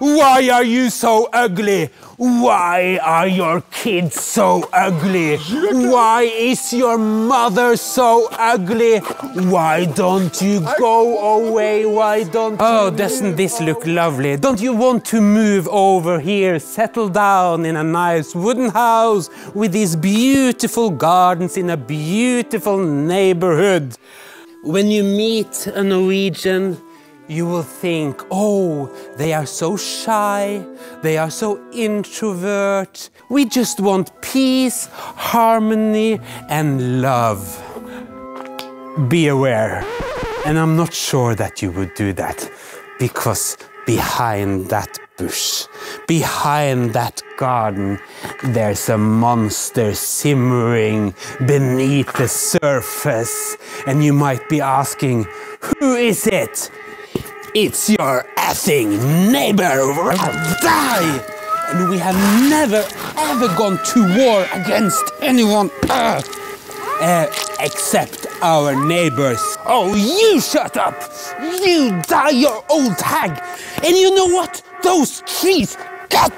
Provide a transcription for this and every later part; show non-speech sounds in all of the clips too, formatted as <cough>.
Why are you so ugly? Why are your kids so ugly? Why is your mother so ugly? Why don't you go away? Why don't Oh, doesn't this look lovely? Don't you want to move over here, settle down in a nice wooden house with these beautiful gardens in a beautiful neighborhood? When you meet a Norwegian, you will think, oh, they are so shy, they are so introvert. We just want peace, harmony, and love. Be aware. And I'm not sure that you would do that because behind that bush, behind that garden, there's a monster simmering beneath the surface. And you might be asking, who is it? It's your effing neighbor! Die! And we have never ever gone to war against anyone uh, uh, except our neighbors. Oh, you shut up! You die, your old hag! And you know what? Those trees, cut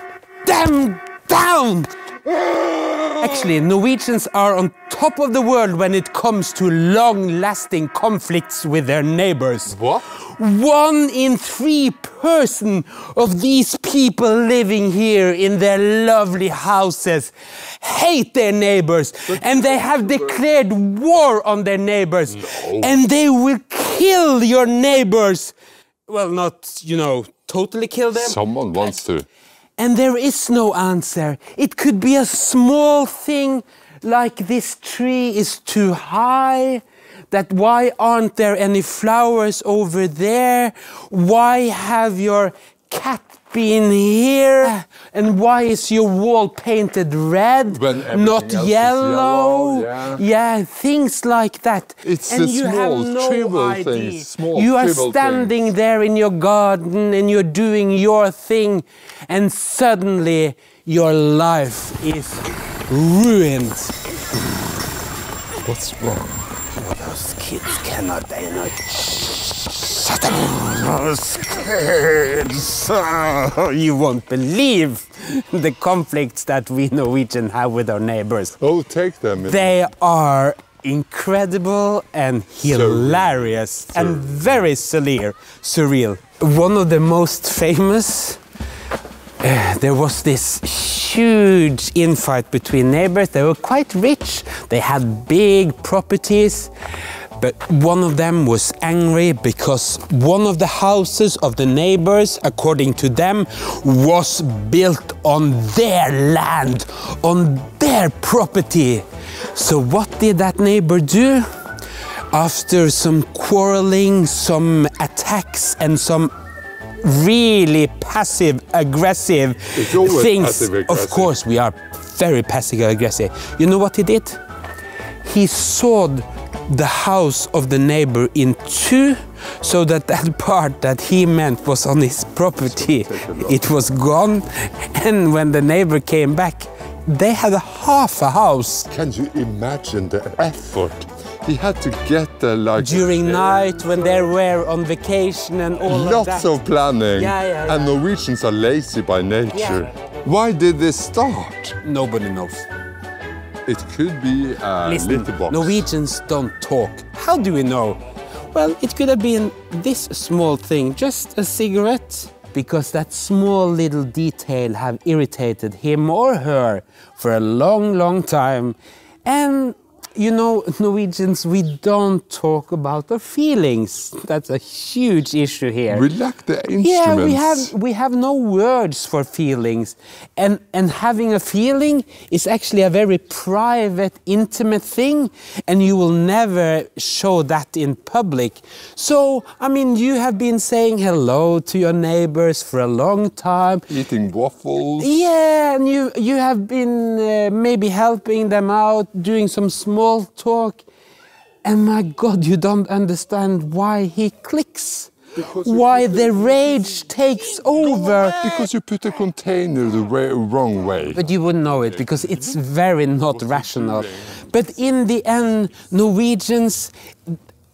them down! Actually, Norwegians are on top of the world when it comes to long-lasting conflicts with their neighbors. What? One in three person of these people living here in their lovely houses hate their neighbors and they have declared war on their neighbors and they will kill your neighbors. Well, not, you know, totally kill them. Someone wants to. And there is no answer. It could be a small thing like this tree is too high, that why aren't there any flowers over there? Why have your cat been here? Ah. And why is your wall painted red, not yellow? yellow, yeah. things like that. It's and the you have no trivial idea. things, small, you are standing there in your garden and you're doing your thing, and suddenly your life is ruined. What's wrong? Those kids cannot, they not. Shut up! Those kids! You won't believe the conflicts that we Norwegians have with our neighbors. Oh, take them. in. They are incredible and hilarious and very surreal. surreal. One of the most famous, uh, there was this huge infight between neighbors. They were quite rich, they had big properties. But one of them was angry because one of the houses of the neighbors, according to them, was built on their land, on their property. So, what did that neighbor do? After some quarreling, some attacks, and some really passive aggressive things, passive of course, we are very passive aggressive. You know what he did? he sawed the house of the neighbor in two so that that <laughs> part that he meant was on his property it was gone and when the neighbor came back they had a half a house Can you imagine the effort? He had to get there like during night when they were on vacation and all of lots that. of planning. Yeah, yeah, And. Norwegians are lazy by nature. Why did this start? nobody knows It could be a Listen, litter box. Norwegians don't talk. How do we know? Well, it could have been this small thing, just a cigarette. Because that small little detail have irritated him or her for a long, long time. And you know, Norwegians, we don't talk about our feelings. That's a huge issue here. We lack the instruments. Yeah, we have we have no words for feelings, and and having a feeling is actually a very private, intimate thing, and you will never show that in public. So, I mean, you have been saying hello to your neighbors for a long time. Eating waffles. Yeah, and you you have been uh, maybe helping them out, doing some small talk, and my God, you don't understand why he clicks. Because Why the rage takes over. Because you put the container the way, wrong way. But you wouldn't know it because it's very not rational. But in the end, Norwegians,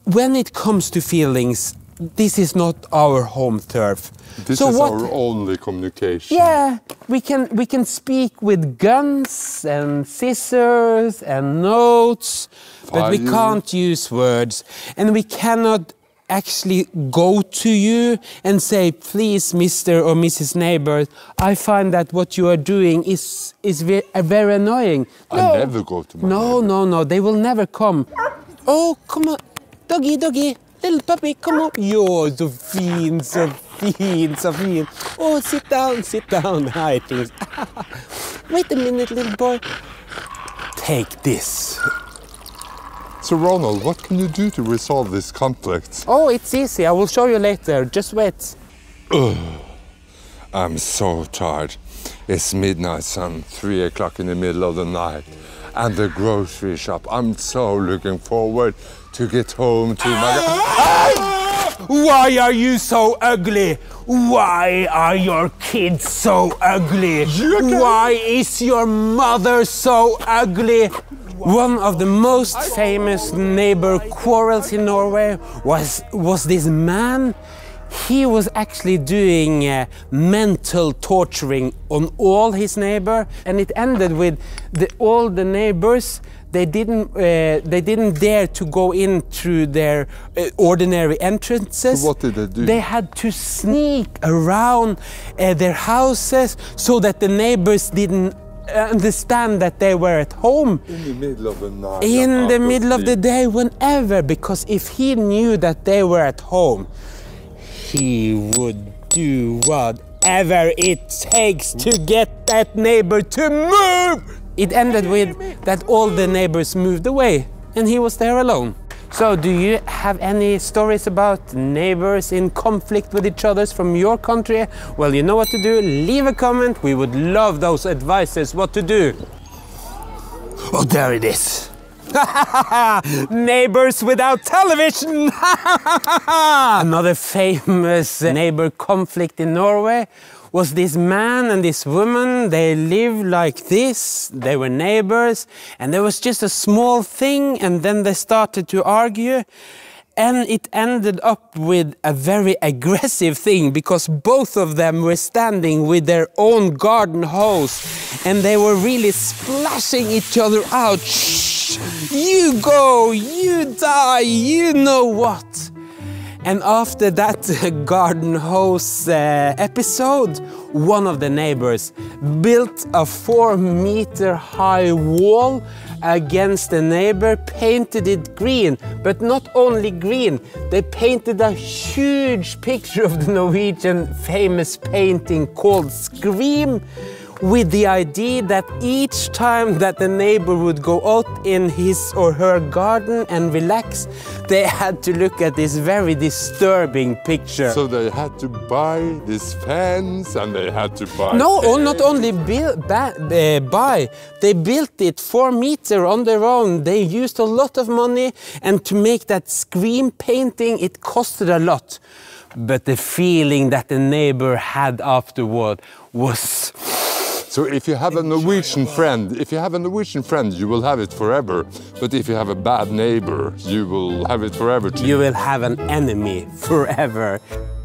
when it comes to feelings, this is not our home turf. This so is what? our only communication. Yeah, we can we can speak with guns and scissors and notes, but we can't use words, and we cannot actually go to you and say, please, Mr. or Mrs. Neighbor, I find that what you are doing is is very, uh, very annoying. I No. never go to my No, neighbor. no, no, they will never come. Oh, come on, doggy, doggy, little puppy, come on. You're så fin, så fin. Oh, sit down, sit down. <laughs> Hi, things. <laughs> Wait a minute, little boy. Take this. So Ronald, what can you do to resolve this conflict? Oh, it's easy. I will show you later. Just wait. I'm so tired. It's midnight, son, three o'clock in the middle of the night. And the grocery shop. I'm so looking forward to get home to my. Why are you so ugly? Why are your kids so ugly? Why is your mother so ugly? One of the most famous neighbor quarrels in Norway was, was this man. He was actually doing uh, mental torturing on all his neighbor, and it ended with the, all the neighbors they didn't uh, they didn't dare to go in through their uh, ordinary entrances. So what did they do? They had to sneak around uh, their houses so that the neighbors didn't uh, understand that they were at home In the middle of the night. in the middle of the day whenever because if he knew that they were at home he would do whatever it takes to get that neighbor to move it ended with that all the neighbors moved away and he was there alone. So do you have any stories about neighbors in conflict with each other from your country? Well you know what to do. Leave a comment. We would love those advices. What to do? Oh, there it is. <laughs> Neighbors without television. <laughs> Another famous neighbor conflict in Norway was this man and this woman. They lived like this. They were neighbors, and there was just a small thing, and then they started to argue. And it ended up with a very <laughs> aggressive thing because both of them were standing with their own garden hose and they were really splashing each other out. Shh, you go, you die, you know what. And after that <laughs> garden hose uh, episode, one of the neighbors built a four meter high wall against the neighbor, painted it green, but not only green, they painted a huge picture of the Norwegian famous painting called Scream with the idea that each time that the neighbor would go out in his or her garden and relax, they <laughs> had to look at this very disturbing picture. So they had to buy this fence and they had to buy. no, oh, not only build, uh, buy, they built it four meter on their own. They used a lot of money, and to make that scream painting, it costed a lot. But the feeling that the neighbor had afterward was So if you have a Norwegian friend, if you have a Norwegian friend, you will have it forever. But if you have a bad neighbor, you will have it forever too. you will have an enemy forever.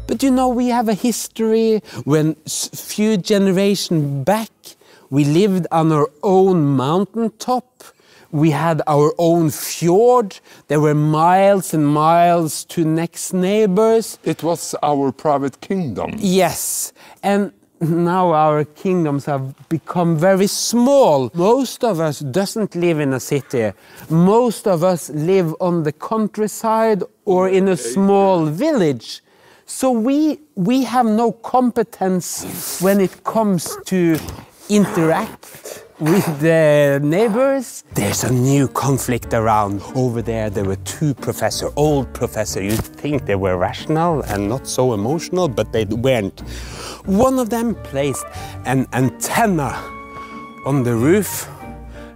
But you know, we have a history when few generations back we lived on our own mountaintop. We had our own fjord. There were miles and miles to next neighbors. It was our private kingdom. Yes, and now our kingdoms have become very small. Most of us doesn't live in a city. Most of us live on the countryside or in a small village. So we we have no competence when it comes to interact with the neighbors. There's a new conflict around. Over there, there were two professor, old professor. You'd think they were rational and not so emotional, but they weren't. One of them placed an antenna on the roof,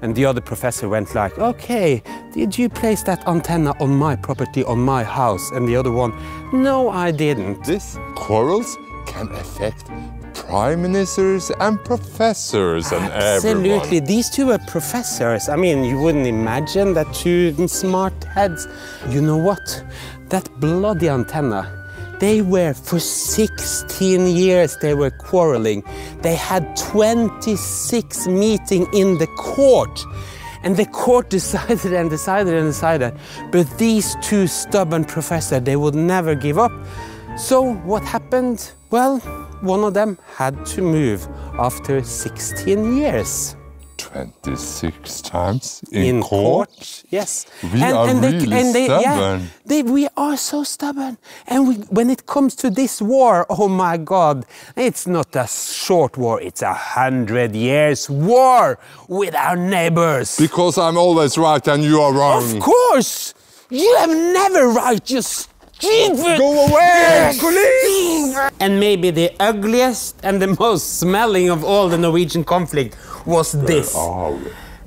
and the other professor went like, "Okay, did you place that antenna on my property, on my house?" And the other one, "No, I didn't." This quarrels can affect prime ministers and professors and Absolutely. everyone. These two are professors. I mean, you wouldn't imagine that two smart heads. You know what? That bloody antenna, They were, for 16 years, they were quarreling. They had 26 meeting in the court. And the court <laughs> decided and decided and decided. But these two stubborn professors, they would never give up. So what happened? Well, one of them had to move after 16 years. 26 times in, court? Yes. We are and really Yeah, stubborn. they, we are so stubborn. And we, when it comes to this war, <laughs> oh my God, it's not a short war, it's a hundred years war with our neighbors. Because I'm always right and you are wrong. Of course! You have never right, you stupid! Go away, police! And maybe the ugliest and the <laughs> most smelling of all the Norwegian conflict was this. Oh,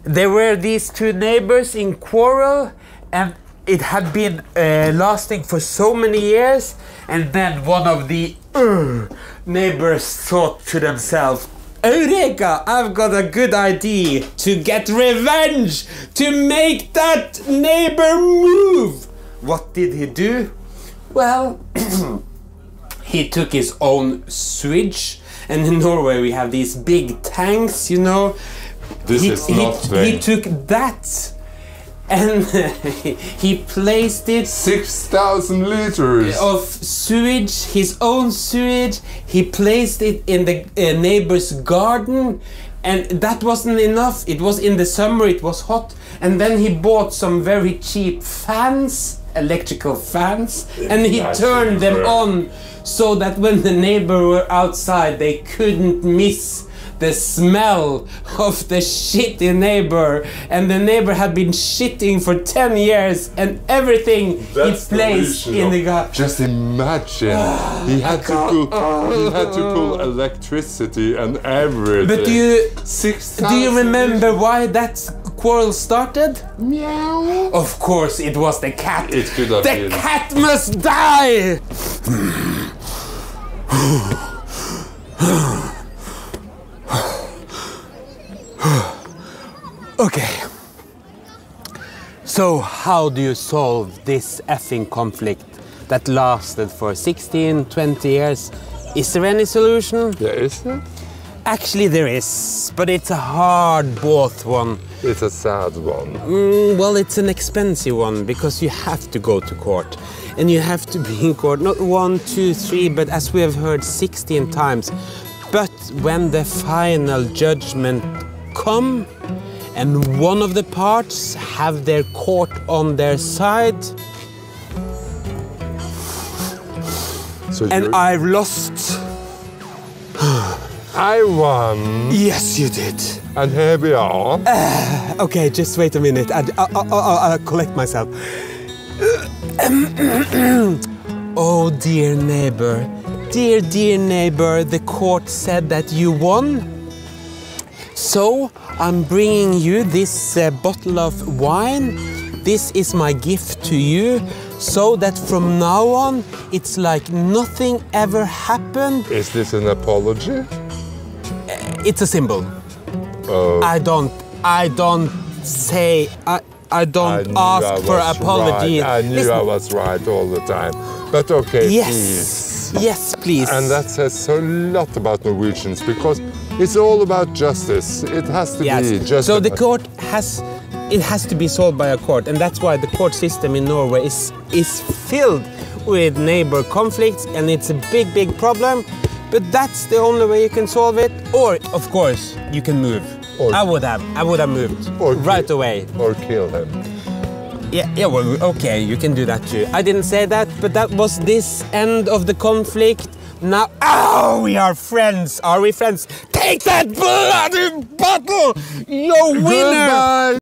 There were these two neighbors in quarrel, and it had been uh, lasting for so many years. And then one of the uh, neighbors thought to themselves, Eureka! I've got a good idea to get revenge, to make that neighbor move. What did he do? Well, <clears throat> he took his own sewage, and in Norway we have these big tanks, you know. This he, is he- nothing. He took that <laughs> and <laughs> he placed it 6,000 liters. of sewage, his own sewage. He placed it in the uh, neighbor's garden, and that wasn't enough. It was in the summer, it was hot, and then he bought some very cheap fans, electrical fans, and he That's turned them on so that when the neighbor were outside, they couldn't miss the smell of the shitty neighbor and the neighbor had been shitting for 10 years and everything he placed in the garden Just imagine. he had to pull. He had to pull electricity and everything. but do you Six do you remember why that quarrel started meow of course it was the cat It could have the been. cat must die okay So, how do you solve this effing conflict that lasted for 16, 20 years? Is there any solution? Yeah, is it? Actually, there is, but it's a hard bought one. It's a sad one. Mm, well, it's an expensive one because you have to go to court. And you have to be in court not one, two, three, but as we have heard 16 times. But when the final judgment come and one of the parts have their court on their side So and you're- I've lost. <sighs> I won, Yes, you did. and here we are. <sighs> Okay, just wait a minute. I, I, I, I, I'll collect myself. <clears throat> oh, dear neighbor. Dear, dear neighbor, the court said that you won. So, I'm bringing you this uh, bottle of wine. This is my gift to you, so that from now on, it's like nothing ever happened. Is this an apology? It's a symbol. Oh. I don't. I don't say. I. I I don't knew ask I for apology. Right. I knew Listen, I was right all the time. But okay, Yes. please. Yes, please. And that says a lot about Norwegians because it's all about justice. It has to yes. be just. so the court has. It has to be solved by a court, and that's why the court system in Norway is is filled with neighbor conflicts, and it's a big, big problem. But that's the only way you can solve it. Or, of course, you can move. Or- I would have. I would have moved Or- right away. or kill him. Yeah, yeah, well, okay, you can do that too. I didn't say that, but that was this end of the conflict. Now, oh, we are friends. Are we friends? Take that bloody bottle, you winner! Goodbye.